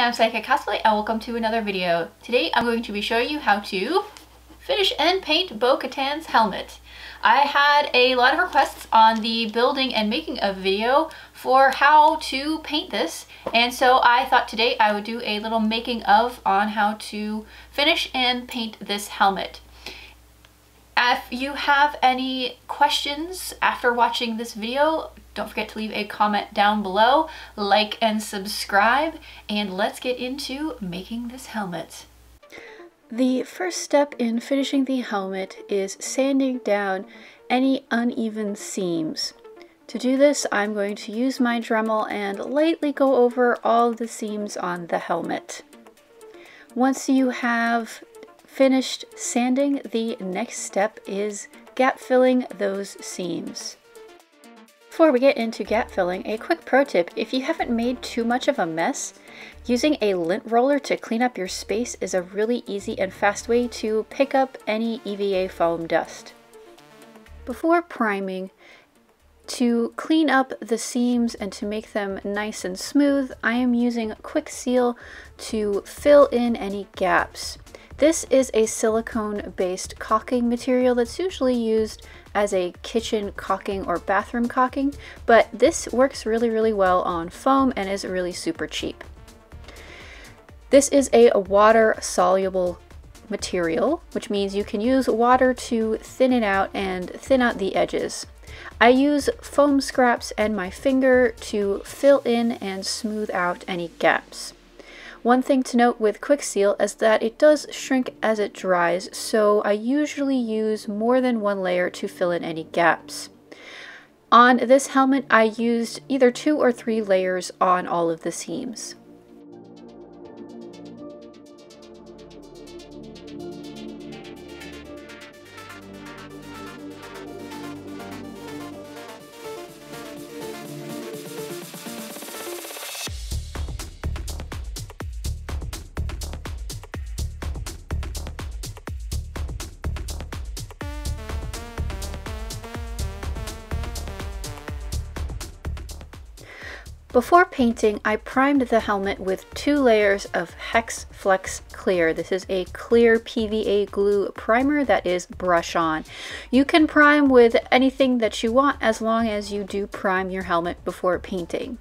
I'm Sayakat Cosplay and welcome to another video. Today I'm going to be showing you how to finish and paint Bo-Katan's helmet. I had a lot of requests on the building and making of video for how to paint this and so I thought today I would do a little making of on how to finish and paint this helmet. If you have any questions after watching this video, don't forget to leave a comment down below, like and subscribe, and let's get into making this helmet. The first step in finishing the helmet is sanding down any uneven seams. To do this, I'm going to use my Dremel and lightly go over all the seams on the helmet. Once you have finished sanding, the next step is gap filling those seams. Before we get into gap filling, a quick pro tip, if you haven't made too much of a mess, using a lint roller to clean up your space is a really easy and fast way to pick up any EVA foam dust. Before priming, to clean up the seams and to make them nice and smooth, I am using Quick Seal to fill in any gaps. This is a silicone based caulking material that's usually used as a kitchen caulking or bathroom caulking, but this works really, really well on foam and is really super cheap. This is a water soluble material, which means you can use water to thin it out and thin out the edges. I use foam scraps and my finger to fill in and smooth out any gaps. One thing to note with Quick Seal is that it does shrink as it dries, so I usually use more than one layer to fill in any gaps. On this helmet, I used either two or three layers on all of the seams. Before painting, I primed the helmet with two layers of Hex Flex Clear. This is a clear PVA glue primer that is brush on. You can prime with anything that you want as long as you do prime your helmet before painting.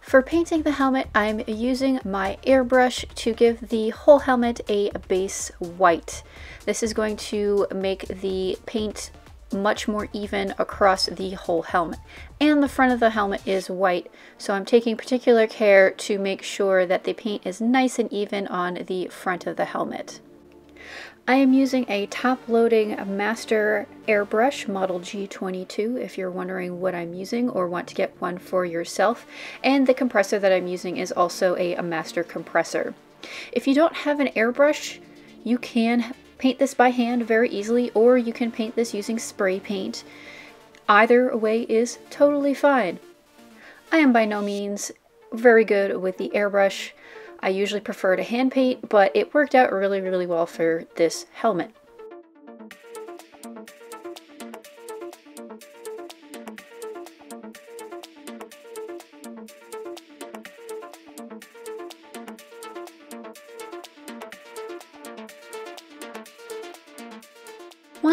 For painting the helmet, I'm using my airbrush to give the whole helmet a base white. This is going to make the paint much more even across the whole helmet. And the front of the helmet is white, so I'm taking particular care to make sure that the paint is nice and even on the front of the helmet. I am using a top-loading Master airbrush model G22 if you're wondering what I'm using or want to get one for yourself. And the compressor that I'm using is also a, a Master compressor. If you don't have an airbrush, you can paint this by hand very easily, or you can paint this using spray paint. Either way is totally fine. I am by no means very good with the airbrush. I usually prefer to hand paint, but it worked out really, really well for this helmet.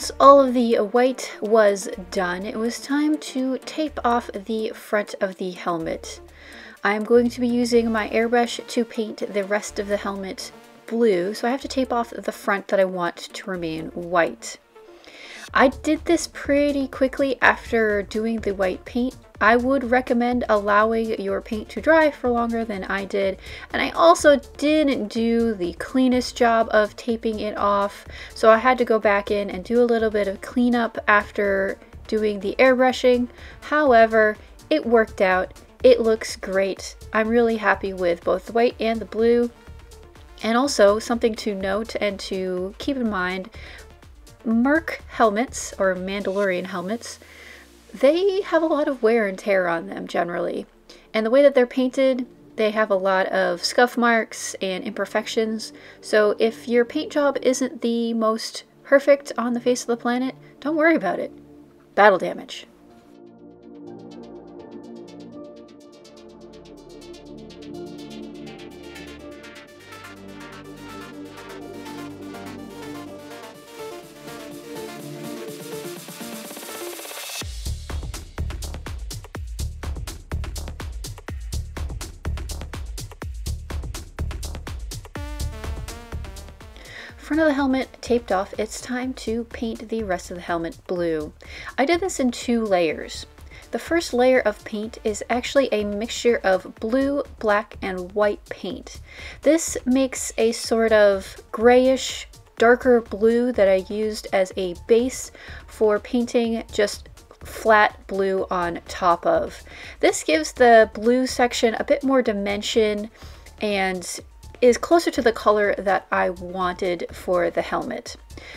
Once all of the white was done, it was time to tape off the front of the helmet. I'm going to be using my airbrush to paint the rest of the helmet blue, so I have to tape off the front that I want to remain white. I did this pretty quickly after doing the white paint I would recommend allowing your paint to dry for longer than I did. And I also didn't do the cleanest job of taping it off. So I had to go back in and do a little bit of cleanup after doing the airbrushing. However, it worked out. It looks great. I'm really happy with both the white and the blue. And also something to note and to keep in mind, Merc helmets or Mandalorian helmets they have a lot of wear and tear on them generally. And the way that they're painted, they have a lot of scuff marks and imperfections. So if your paint job isn't the most perfect on the face of the planet, don't worry about it. Battle damage. Front of the helmet taped off, it's time to paint the rest of the helmet blue. I did this in two layers. The first layer of paint is actually a mixture of blue, black, and white paint. This makes a sort of grayish, darker blue that I used as a base for painting just flat blue on top of. This gives the blue section a bit more dimension and is closer to the color that I wanted for the helmet.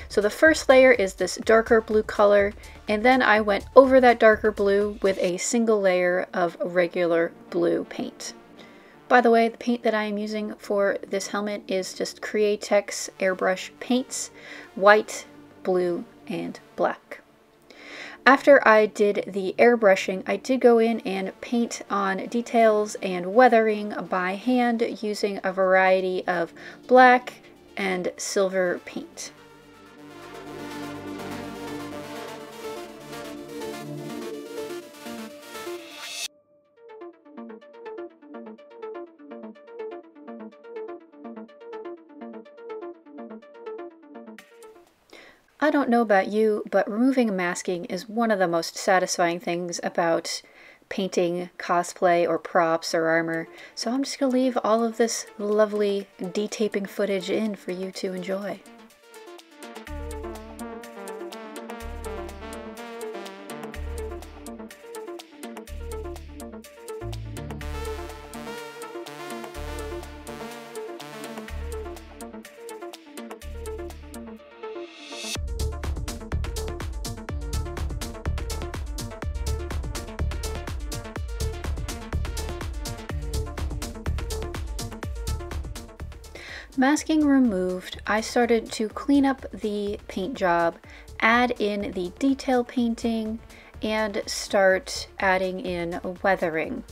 So the first layer is this darker blue color, and then I went over that darker blue with a single layer of regular blue paint. By the way, the paint that I am using for this helmet is just Createx airbrush paints, white, blue, and black. After I did the airbrushing, I did go in and paint on details and weathering by hand using a variety of black and silver paint. I don't know about you, but removing masking is one of the most satisfying things about painting cosplay or props or armor. So I'm just going to leave all of this lovely detaping footage in for you to enjoy. Masking removed, I started to clean up the paint job, add in the detail painting, and start adding in weathering.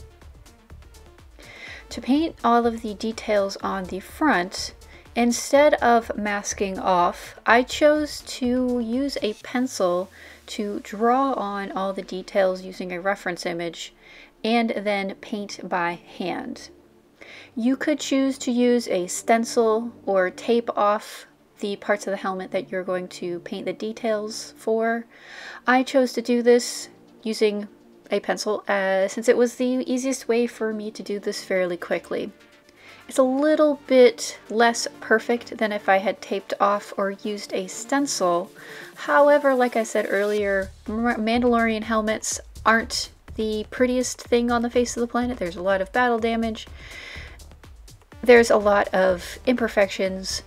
To paint all of the details on the front, instead of masking off, I chose to use a pencil to draw on all the details using a reference image and then paint by hand. You could choose to use a stencil or tape off the parts of the helmet that you're going to paint the details for. I chose to do this using a pencil uh, since it was the easiest way for me to do this fairly quickly. It's a little bit less perfect than if I had taped off or used a stencil. However, like I said earlier, Mandalorian helmets aren't the prettiest thing on the face of the planet. There's a lot of battle damage there's a lot of imperfections.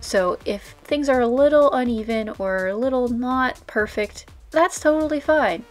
So if things are a little uneven or a little not perfect, that's totally fine.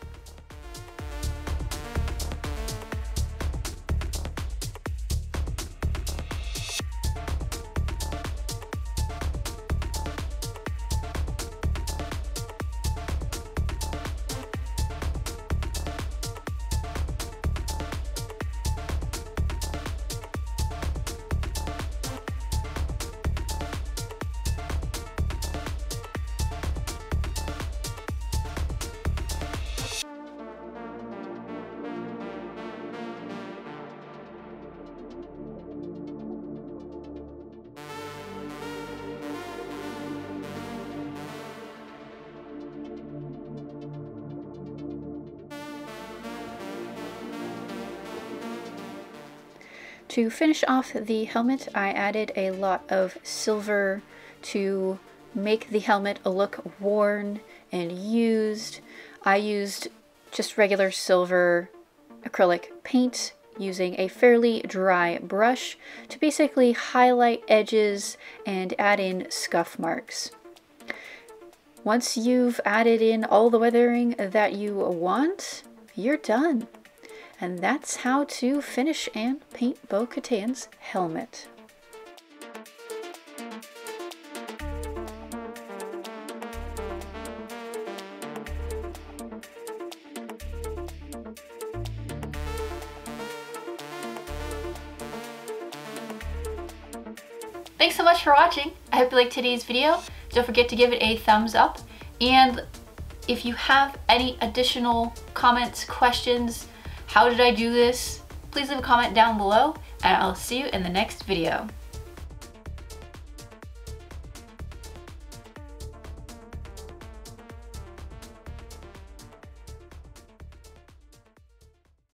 To finish off the helmet, I added a lot of silver to make the helmet look worn and used. I used just regular silver acrylic paint using a fairly dry brush to basically highlight edges and add in scuff marks. Once you've added in all the weathering that you want, you're done. And that's how to finish and paint Bo-Katan's helmet. Thanks so much for watching. I hope you liked today's video. Don't forget to give it a thumbs up. And if you have any additional comments, questions, how did I do this? Please leave a comment down below and I'll see you in the next video.